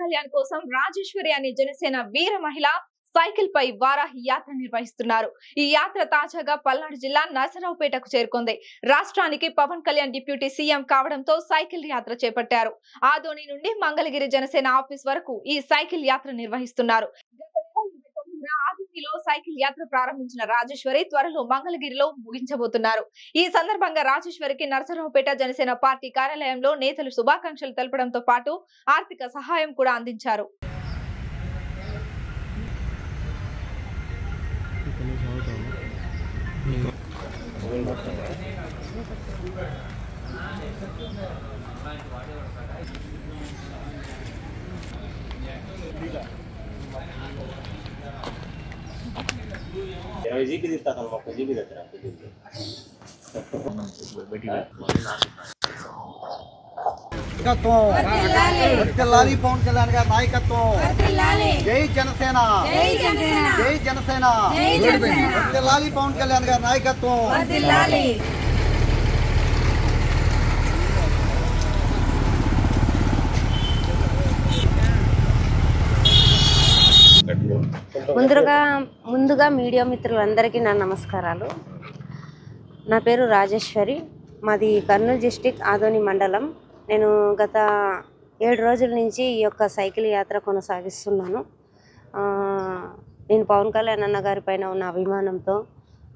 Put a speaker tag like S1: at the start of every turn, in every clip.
S1: కళ్యాణ్ కోసం రాజేశ్వరి అనే జనసేన వీర మహిళ సైకిల్ పై వారాహి యాత్ర నిర్వహిస్తున్నారు. ఈ యాత్ర తాజాగా పల్నాడు జిల్లా నరసరావుపేటకు చేరుకుంది. రాష్ట్రానికి పవన్ కళ్యాణ్ డిప్యూటీ సీఎం కావడంతో సైకిల్ యాత్ర చేపట్టారు. ఆదోని నుండి మంగళగిరి జనసేన ఆఫీస్ వరకు ఈ సైకిల్ యాత్ర నిర్వహిస్తున్నారు. సైకిల్ యాత్ర ప్రారంభించిన రాజేశ్వరి త్వరలో మంగళగిరిలో ముగించబోతున్నారు. ఈ సందర్భంగా రాజేశ్వరికి నరసరావుపేట జనసేన పార్టీ కార్యాలయంలో నేతలు శుభాకాంక్షలు తెలపడంతో పాటు ఆర్థిక సహాయం కూడా అందించారు.
S2: ఇరవై జీబీ తీస్తాను ఒక్క జీబీ దగ్గర
S3: నాయకత్వం వర్ధిల్లాలి పవన్ కళ్యాణ్ గారి నాయకత్వం జై జనసేన జై జనసేన వర్ధిల్లాలి పవన్ కళ్యాణ్ గారి నాయకత్వం
S4: ముందుగా ముందుగా మీడియా మిత్రులందరికీ నా నమస్కారాలు. నా పేరు రాజేశ్వరి. మాది కర్నూలు డిస్టిక్ ఆదోని మండలం. నేను గత ఏడు రోజుల నుంచి ఈ యొక్క సైకిల్ యాత్ర కొనసాగిస్తున్నాను. నేను పవన్ కళ్యాణ్ అన్న గారి పైన ఉన్న అభిమానంతో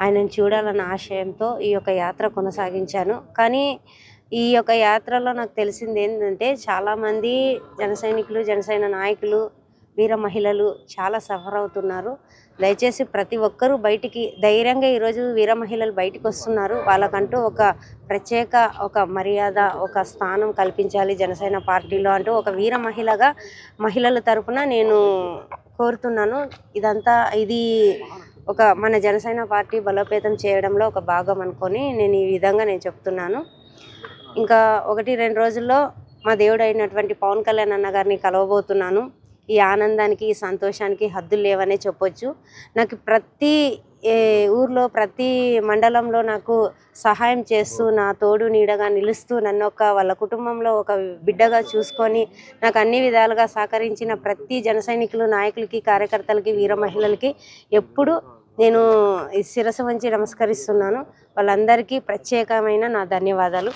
S4: ఆయనను చూడాలన్న ఆశయంతో ఈ యొక్క యాత్ర కొనసాగించాను. కానీ ఈ యొక్క యాత్రలో నాకు తెలిసింది ఏంటంటే చాలామంది జన సైనికులు జనసేన నాయకులు వీర మహిళలు చాలా సఫర్ అవుతున్నారు. దయచేసి ప్రతి ఒక్కరూ బయటికి ధైర్యంగా ఈరోజు వీర మహిళలు బయటికి వస్తున్నారు. వాళ్ళకంటూ ఒక ప్రత్యేక ఒక మర్యాద ఒక స్థానం కల్పించాలి జనసేన పార్టీలో అంటూ ఒక వీర మహిళగా మహిళల తరపున నేను కోరుతున్నాను. ఇదంతా ఇది ఒక మన జనసేన పార్టీ బలోపేతం చేయడంలో ఒక భాగం అనుకొని నేను ఈ విధంగా నేను చెప్తున్నాను. ఇంకా ఒకటి రెండు రోజుల్లో మా దేవుడు అయినటువంటి పవన్ కళ్యాణ్ అన్న గారిని కలవబోతున్నాను. ఈ ఆనందానికి ఈ సంతోషానికి హద్దులు లేవనే చెప్పొచ్చు. నాకు ప్రతి ఊర్లో ప్రతి మండలంలో నాకు సహాయం చేస్తూ నా తోడు నీడగా నిలుస్తూ నన్ను ఒక వాళ్ళ కుటుంబంలో ఒక బిడ్డగా చూసుకొని నాకు అన్ని విధాలుగా సహకరించిన ప్రతి జన సైనికులు నాయకులకి కార్యకర్తలకి వీర మహిళలకి ఎప్పుడు నేను ఈ శిరస్సు వంచి నమస్కరిస్తున్నాను. వాళ్ళందరికీ ప్రత్యేకమైన నా ధన్యవాదాలు.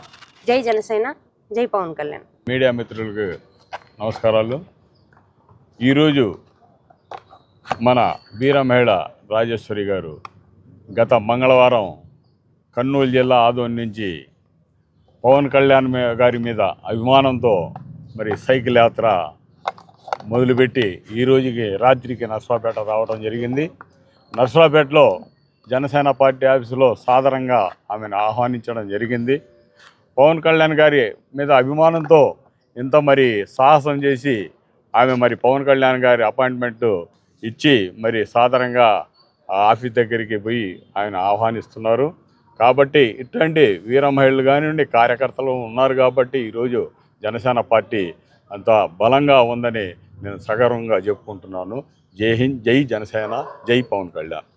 S4: జై జనసేన జై పవన్ కళ్యాణ్.
S5: మీడియా మిత్రులకు నమస్కారాలు. ఈరోజు మన వీరమహిళ రాజేశ్వరి గారు గత మంగళవారం కర్నూలు జిల్లా ఆదోని నుంచి పవన్ కళ్యాణ్ గారి మీద అభిమానంతో మరి సైకిల్ యాత్ర మొదలుపెట్టి ఈ రోజుకి రాత్రికి నర్సరాపేట రావడం జరిగింది. నర్సరాపేటలో జనసేన పార్టీ ఆఫీసులో సాధారణంగా ఆమెను ఆహ్వానించడం జరిగింది. పవన్ కళ్యాణ్ గారి మీద అభిమానంతో ఇంత మరి సాహసం చేసి ఆమె మరి పవన్ కళ్యాణ్ గారి అపాయింట్మెంట్ ఇచ్చి మరి సాధారణంగా ఆఫీస్ దగ్గరికి పోయి ఆయన ఆహ్వానిస్తున్నారు. కాబట్టి ఇట్లాంటి వీర మహిళలు కానివ్వండి కార్యకర్తలు ఉన్నారు కాబట్టి ఈరోజు జనసేన పార్టీ అంత బలంగా ఉందని నేను సగర్వంగా చెప్పుకుంటున్నాను. జై హింద్ జై జనసేన జై పవన్ కళ్యాణ్.